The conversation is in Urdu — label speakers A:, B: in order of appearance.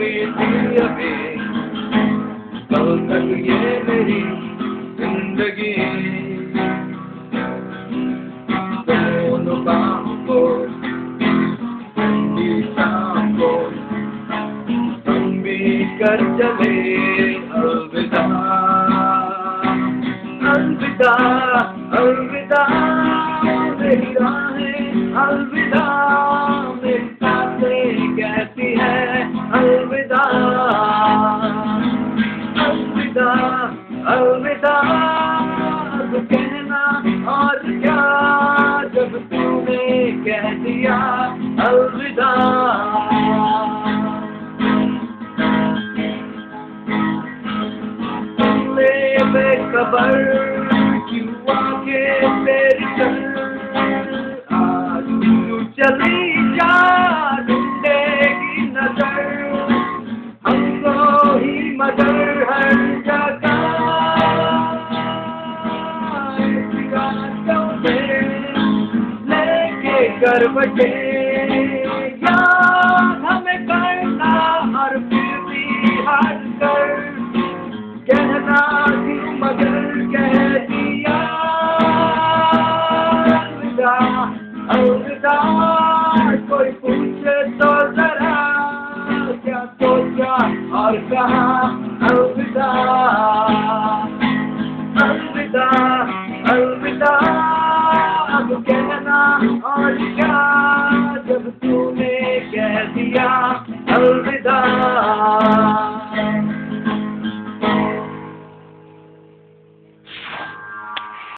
A: گزری تھی ابھی کل تک یہ میری زندگی۔ دونوں کام کو شام کو ہم بھی کر چلے۔ الوداع الوداع الوداع، میری راہیں۔ الوداع کہہ دیا الوداع۔ میں بے خبر کر بجے یاد ہمیں کرنا ہر پھر بھی ہٹ کر۔ کہنا تھی مگر کہہ دیا الوداع الوداع کوئی پوچھے تو ذرا کیا سوچا اور کہا الوداع الوداع الوداع اب کہنا اور کیا